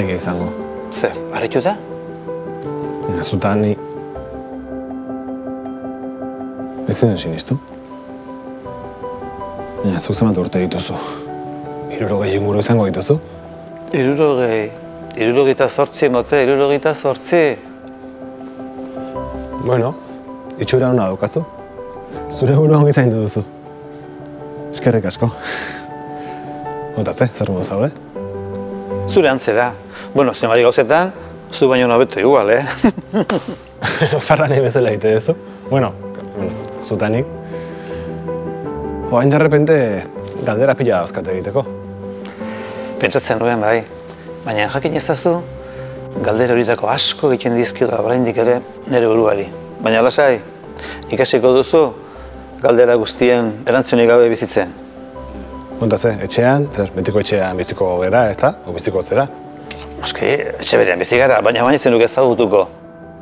egia izango. Zer, harritu da? Baina zutan ni... Ez zen sinistu. Baina zuk zemat urte dituzu. Iruro gehi inguru izango dituzu. Irurogei, irurogeita zortzi mote, irurogeita zortzi. Bueno, itxura hona daukazu. Zure buru ongi zaindu duzu. Eskerrik asko. Eta ze, zer modu zaude? Zure antzera. Bueno, zenbait gauzetan, zu baino nobeto igual, eh? Farra nahi bezala egite duzu. Bueno, bueno, zutanik. Oain de repente galdera pila dauzkate egiteko. Pentsatzen nuen bai, baina jakin ezazu, galdera horietako asko egiten dizkio da oraindik ere nire buruari. Baina lasai, ikasiko duzu galdera guztien erantzunik gabe bizitzen. Honta ze, etxean, zer, betiko etxean biziko gera, ez da? O biziko zera? Noski, etxe berean bizi gara, baina baina nuke ezagutuko.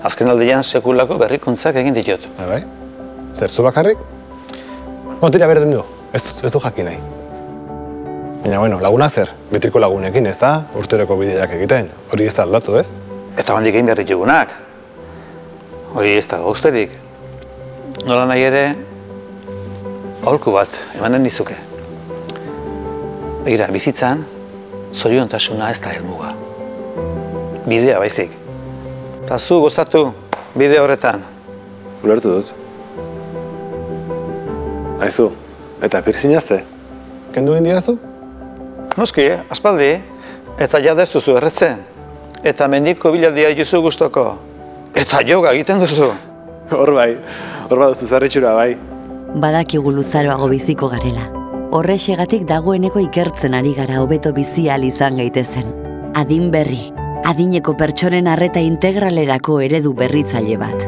Azken aldean sekulako berrikuntzak egin ditut. Bai, bai? Zer, zu bakarrik? Motila berdin du, ez, ez du jakin nahi. Baina, bueno, laguna zer, betiko lagunekin, ez da? Urteroko bideak egiten, hori ez da aldatu, ez? Eta bandik egin behar ditugunak. Hori ez da gausterik. Nola nahi ere, aholku bat emanen dizuke. Begira, bizitzan, zoriontasuna ez da helmuga. Bidea baizik. Eta zu gozatu bide horretan. Ulertu dut. Aizu, eta pirzinazte? Kendu egin diazu? Noski, aspaldi, eta jada ez duzu erretzen. Eta mendiko bilaldia juzu gustoko. Eta yoga egiten duzu. Hor bai, hor baduzu zarritxura bai. Badakigu luzaroago biziko garela. Horrexegatik dagoeneko ikertzen ari gara hobeto bizi ahal izan gaitezen. Adin berri, adineko pertsonen arreta integralerako eredu berritzaile bat.